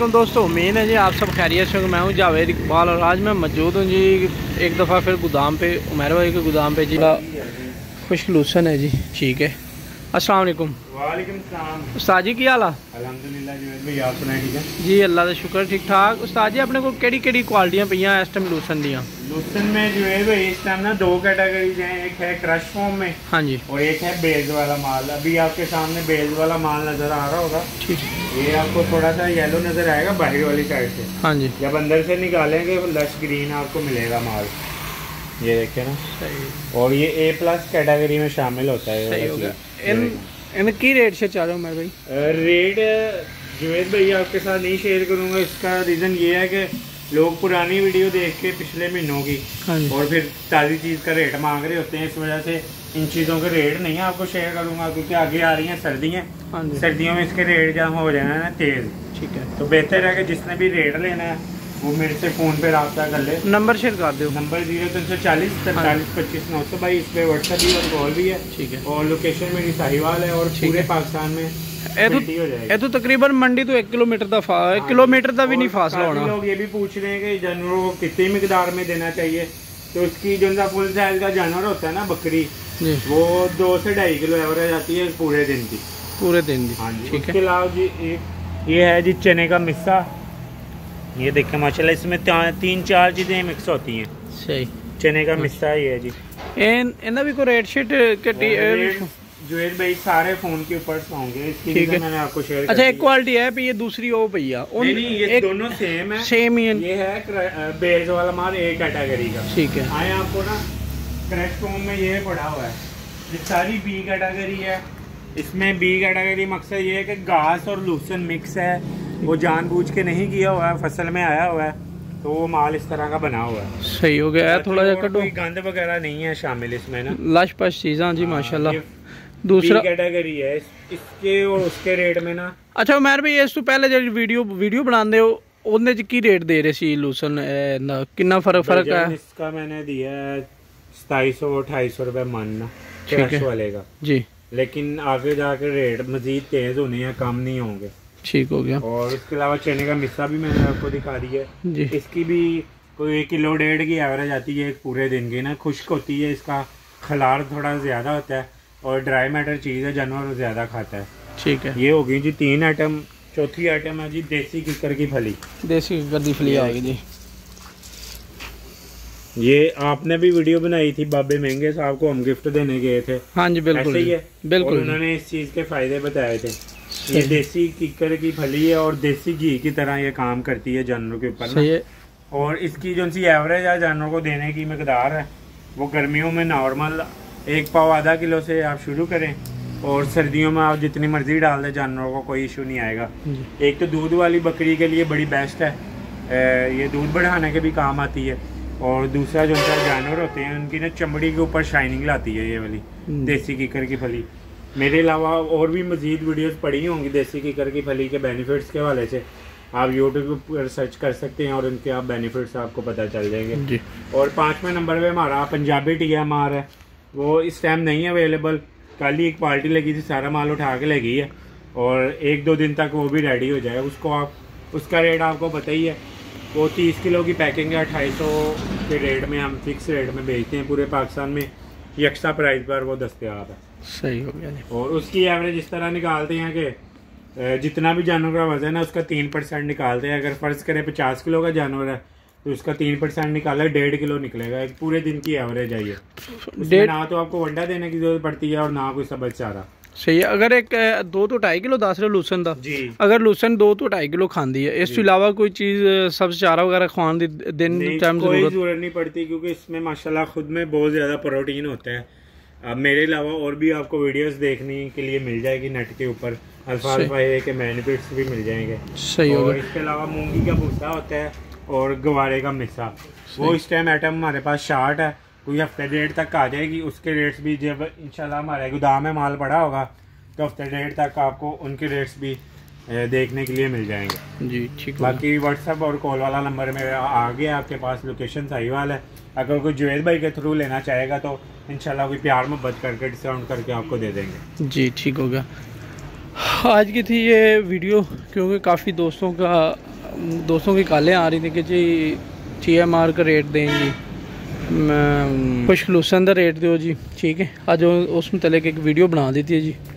तो दोस्तों, उम्मीद है जी आप सब खैरियत से मैं हूँ जावेद इकबाल और आज मैं मौजूद हूँ जी एक दफ़ा फिर गोदाम पे, उमेर भाई के गोदाम पे। जी, खुश लूसन है जी, ठीक है। अस्सलाम वालेकुम उस्ताद जी की हाल है? जी भाई आप सुनाए ठीक जी अल्लाह का शुक्र ठीक ठाक उस्ताद जी अपने को केड़ी केड़ी क्वालिटियाँ पईयां इस टाइम लूसन दियाँ? लूसन में जो है भाई इस टाइम ना दो कैटेगरीज हैं। एक है क्रश फॉर्म में हाँ जी। और एक है बेल्ट वाला माल। अभी आपके सामने बेल्ट वाला माल नज़र आ रहा होगा। ठीक। ये आपको थोड़ा सा येलो नज़र आएगा बाहर वाली साइड से। हाँ जी। जब अंदर से निकालेंगे लश ग्रीन आपको मिलेगा माल। ये देखे ना। सही। और ये ए प्लस कैटेगरी में शामिल होता है। सही इन इन की रेट से चाह रहे हो उमेर भाई रेट जुवेद भाई आपके साथ नहीं शेयर करूँगा इसका रीज़न ये है कि लोग पुरानी वीडियो देख के पिछले महीनों की हाँ और फिर ताज़ी चीज़ का रेट मांग रहे होते हैं इस वजह से इन चीज़ों के रेट नहीं आपको शेयर करूँगा क्योंकि आगे आ रही हैं सर्दियाँ। हाँ सर्दियों में इसके रेट जहाँ हो जाना है ना तेज़। ठीक है। तो बेहतर है कि जिसने भी रेट लेना है वो मेरे से फ़ोन पे रब्ता कर ले नंबर शेयर कर दो नंबर जीरो तीन सौ चालीस तैंतालीस पच्चीस नौ सौ बाईस पे व्हाट्सएप भी और कॉल भी है ठीक है और लोकेशन मेरी साहिवाल है और ठीक पूरे है। पाकिस्तान में ਇਹ ਤੋਂ मिलती हो जाएगी ਇਹ ਤੋਂ ਤਕਰੀਬਨ ਮੰਡੀ ਤੋਂ 1 ਕਿਲੋਮੀਟਰ ਦਾ ਫਾ हाँ किलोमीटर ਦਾ ਵੀ और नहीं फासला काफी होना लोग ये भी पूछ रहे हैं कि जानवरों को कितनी मिकदार में देना चाहिए तो उसकी जो सा फुल साइज का जानवर होता है ना बकरी जी वो दो से ढाई किलो एवरेज आती है पूरे दिन की पूरे दिन दी हाँ जी ठीक उसके है अलावा जी एक ये है जी चने का मिस्सा ये देखें माशाल्लाह इसमें तीन चार चीज़ें मिक्स होती हैं। सही। चने का मिस्सा ही है जी। एन इन्हें भी को रेड शीट कटी जो जुवेद भाई सारे फ़ोन के ऊपर होंगे ठीक है। मैंने आपको शेयर अच्छा एक क्वालिटी है ये दूसरी हो। भैया नहीं नहीं ये दोनों सेम है। सेम ही ये है बेज वाला माल ए कैटेगरी का। ठीक है। आए आपको ना क्रैश फ़ोन में ये पड़ा हुआ है। ये सारी बी कैटेगरी है। इसमें बी कैटेगरी मकसद ये है कि घास और लूसन मिक्स है। वो जानबूझ के नहीं किया हुआ है फसल में आया हुआ है तो वो माल इस तरह का बना हुआ है सही हो गया है थोड़ा और जा कटो कोई गंद वगैरह नहीं है शामिल इसमें ना लश पश चीज़ां जी माशाल्लाह हाँ, ये दूसरा बी कैटेगरी है इस- इसके और उसके रेट में ना ਅੱਛਾ ਉਮਰ ਵੀ ਇਸ ਤੋਂ ਪਹਿਲੇ ਜਿਹੜੀ ਵੀਡੀਓ ਵੀਡੀਓ ਬਣਾਉਂਦੇ ਹੋ ਉਹਦੇ ਚ ਕੀ ਰੇਟ ਦੇ ਰਹੇ ਸੀ ਲੂਸਨ ਇਹ ਨਾ ਕਿੰਨਾ ਫਰਕ ਫਰਕ दर्जन है इसका मैंने दिया है सताईस सौ अठाई सौ रुपये मानना ठीक है। क्रश वाले का जी लेकिन आगे जाकर रेट मजीद तेज होने हैं कम नहीं होंगे ठीक हो गया। और इसके अलावा चने का मिस्सा भी मैंने आपको दिखा दिया है। जी। इसकी भी कोई एक किलो डेढ़ की एवरेज आती है एक पूरे दिन की ना। खुश्क होती है इसका खलार थोड़ा ज़्यादा होता है और ड्राई मैटर चीज़ है जानवर ज़्यादा खाता है। ठीक है। ये होगी जी तीन आइटम चौथी आइटम है जी देसी किकर की फली। देसी किकर की फली आएगी जी। ये आपने भी वीडियो बनाई थी बाबे महँगे साहब को हम गिफ्ट देने गए थे। हाँ जी बिल्कुल ऐसे ही है। बिल्कुल उन्होंने इस चीज़ के फ़ायदे बताए थे। ये देसी किकर की फली है और देसी घी की तरह ये काम करती है जानवरों के ऊपर और इसकी जो सी एवरेज है जानवरों को देने की मकदार है वो गर्मियों में नॉर्मल एक पाव आधा किलो से आप शुरू करें और सर्दियों में आप जितनी मर्ज़ी डाल दें जानवरों को कोई इशू नहीं आएगा। एक तो दूध वाली बकरी के लिए बड़ी बेस्ट है ये दूध बढ़ाने के भी काम आती है। और दूसरा जो उनका जानवर होते हैं उनकी ना चमड़ी के ऊपर शाइनिंग लाती है ये वाली हम्म। देसी कीकर की फली। मेरे अलावा और भी मजीद वीडियोज़ पड़ी होंगी देसी कीकर की फली के बेनिफिट्स के हवाले से। आप यूट्यूब पर सर्च कर सकते हैं और उनके आप बेनिफिट्स आपको पता चल जाएँगे। जी। और पाँचवें नंबर पे हमारा पंजाबी टी एम आर है। वो इस टाइम नहीं अवेलेबल कल ही एक पार्टी लगी थी सारा माल उठा के लगी है। और एक दो दिन तक वो भी रेडी हो जाएगा उसको आप उसका रेट आपको पता ही है। वो तीस किलो की पैकिंग है अठाई सौ के रेट में हम फिक्स रेट में बेचते हैं पूरे पाकिस्तान में। यकसा प्राइस पर वो दस्तियाब है। सही हो गया जी और उसकी एवरेज इस तरह निकालते हैं कि अ, जितना भी जानवर का वजन है उसका तीन परसेंट निकालते हैं अगर फ़र्ज़ करें पचास किलो का जानवर है तो उसका तीन परसेंट निकाला डेढ़ किलो निकलेगा एक पूरे दिन की एवरेज है ये उसमें डेढ़ ना तो आपको वंडा देने की जरूरत पड़ती है और ना कोई सबज चारा ਸਹੀ ਹੈ ਅਗਰ ਇੱਕ ਅ, ਦੋ ਤੋਂ 2.5 ਕਿਲੋ ਦੱਸ ਰਹੇ ਹੋ ਲੂਸਨ ਦਾ जी ਅਗਰ ਲੂਸਨ 2 ਤੋਂ 2.5 ਕਿਲੋ ਖਾਂਦੀ ਹੈ ਇਸ ਤੋਂ ਇਲਾਵਾ ਕੋਈ ਚੀਜ਼ ਅ, ਸਬਜ਼ ਚਾਰਾ ਵਗੈਰਾ ਖਵਾਉਣ ਦੀ ਦਿਨ नहीं, ਟਾਈਮ कोई ਜ਼ਰੂਰਤ जरूरत नहीं पड़ती क्योंकि इसमें माशाल्लाह खुद में बहुत ज़्यादा प्रोटीन होता है अब मेरे अलावा और भी आपको वीडियोस देखने के लिए मिल जाएगी नेट के ऊपर। अल्फ़ा अल्फ़ा ए के बेनिफिट्स भी मिल जाएँगे। सही और इसके अलावा मूँगी का भूसा होता है और गवारे का मिसा वो इस टाइम आइटम हमारे पास शार्ट है। कोई हफ़्ते डेढ़ तक आ जाएगी। उसके रेट्स भी जब इंशाल्लाह हमारे गोदाम में माल पड़ा होगा तो हफ़्ते डेढ़ तक आपको उनके रेट्स भी देखने के लिए मिल जाएँगे। जी ठीक बाकी व्हाट्सएप और कॉल वाला नंबर मेरा आ गया आपके पास लोकेशन सही वाला है। अगर कोई जुवेद भाई के थ्रू लेना चाहेगा तो इंशाल्लाह कोई प्यार मोहब्बत करके डिस्काउंट करके आपको दे देंगे। जी ठीक हो गया आज की थी ये वीडियो क्योंकि काफ़ी दोस्तों का दोस्तों की कॉलें आ रही थी कि जी टी एम आर का रेट देंगी। कुछ खलूसन का रेट दो जी ठीक है। अज उस मुतलक एक वीडियो बना दी थी जी।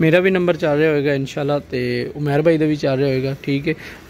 ਮੇਰਾ ਵੀ ਨੰਬਰ ਚੱਲ ਰਿਹਾ ਹੋਏਗਾ ਇਨਸ਼ਾਅੱਲਾ ਤੇ ਉਮੈਰ ਭਾਈ ਦਾ ਵੀ ਚੱਲ ਰਿਹਾ ਹੋਏਗਾ ਠੀਕ ਹੈ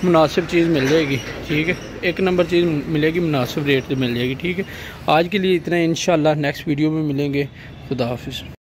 मुनासिब चीज़ मिल जाएगी ठीक है एक नंबर चीज़ मिलेगी मुनासिब रेट पे मिल जाएगी ठीक है आज के लिए इतना इन नेक्स्ट वीडियो में मिलेंगे खुदा हाफिज़